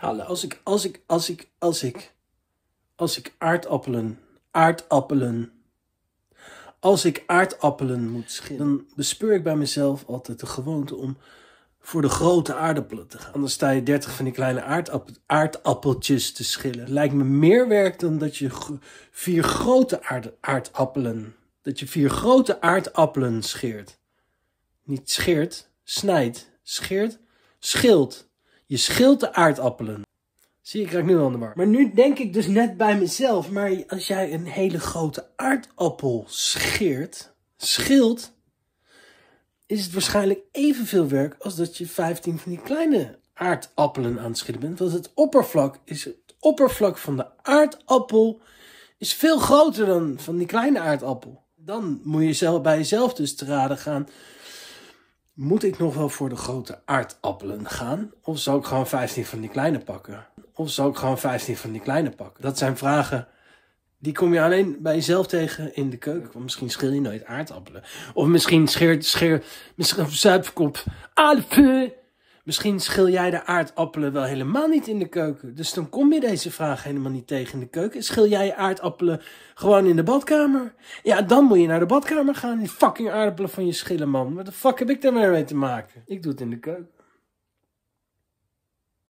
Als ik, als ik, als ik, als ik, als ik aardappelen, aardappelen, als ik aardappelen moet schillen, dan bespeur ik bij mezelf altijd de gewoonte om voor de grote aardappelen te gaan. Anders sta je 30 van die kleine aardappel, aardappeltjes te schillen. Lijkt me meer werk dan dat je vier grote aard, aardappelen, dat je vier grote aardappelen scheert. Niet scheert, snijdt, scheert, schilt. Je schilt de aardappelen. Zie ik raak nu aan de war. Maar nu denk ik dus net bij mezelf. Maar als jij een hele grote aardappel scheert, schilt, is het waarschijnlijk evenveel werk als dat je 15 van die kleine aardappelen aan het schillen bent. Want het oppervlak is het oppervlak van de aardappel is veel groter dan van die kleine aardappel. Dan moet je zelf bij jezelf dus te raden gaan. Moet ik nog wel voor de grote aardappelen gaan? Of zou ik gewoon 15 van die kleine pakken? Of zou ik gewoon 15 van die kleine pakken? Dat zijn vragen die kom je alleen bij jezelf tegen in de keuken. Want misschien schil je nooit aardappelen. Of misschien scheert, scheer, misschien zuipkop, aardappelen. Misschien schil jij de aardappelen wel helemaal niet in de keuken. Dus dan kom je deze vraag helemaal niet tegen in de keuken. Schil jij je aardappelen gewoon in de badkamer? Ja, dan moet je naar de badkamer gaan. Die fucking aardappelen van je schillen, man. Wat de fuck heb ik daar weer mee te maken? Ik doe het in de keuken.